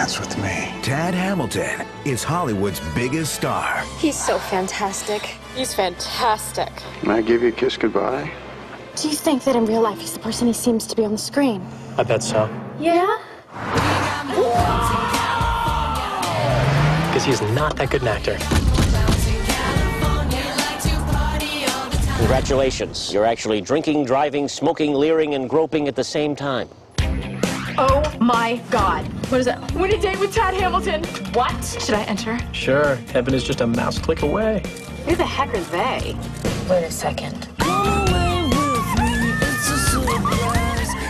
dance with me? Tad Hamilton is Hollywood's biggest star. He's so fantastic. He's fantastic. Can I give you a kiss goodbye? Do you think that in real life he's the person he seems to be on the screen? I bet so. Yeah? Because he's not that good an actor. Congratulations. You're actually drinking, driving, smoking, leering, and groping at the same time. Oh my god. What is that? Win a date with Tad Hamilton. What? Should I enter? Sure, heaven is just a mouse click away. Who the heck are they? Wait a second.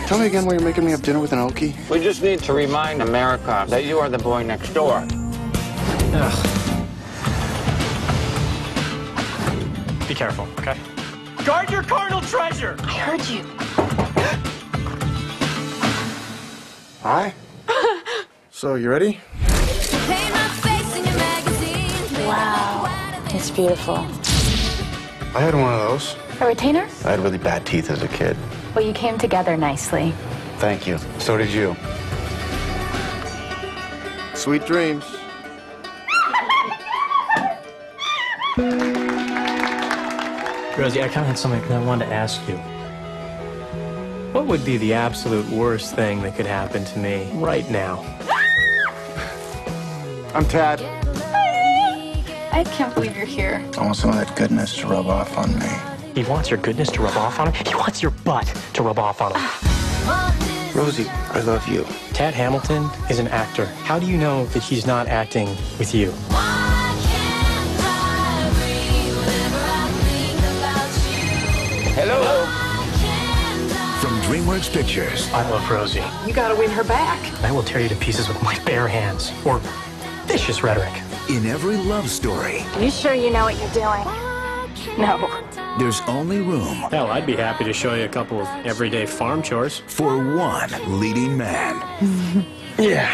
Tell me again why you're making me have dinner with an Okie? We just need to remind America that you are the boy next door. Ugh. Be careful, okay? Guard your carnal treasure! I heard you. Hi. so, you ready? Wow. It's beautiful. I had one of those. A retainer? I had really bad teeth as a kid. Well, you came together nicely. Thank you. So did you. Sweet dreams. Rosie, I kind of had something that I wanted to ask you. What would be the absolute worst thing that could happen to me right now? I'm Tad. I can't believe you're here. I want some of that goodness to rub off on me. He wants your goodness to rub off on him. He wants your butt to rub off on him. Rosie, I love you. Tad Hamilton is an actor. How do you know that he's not acting with you? DreamWorks Pictures, I love Rosie. You gotta win her back. I will tear you to pieces with my bare hands. Or vicious rhetoric. in every love story, You sure you know what you're doing? No. there's only room Hell, I'd be happy to show you a couple of everyday farm chores. for one leading man. Yeah.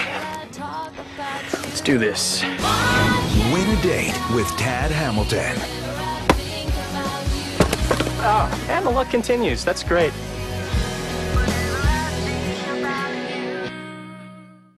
Let's do this. Win a date with Tad Hamilton. Oh, and the luck continues. That's great.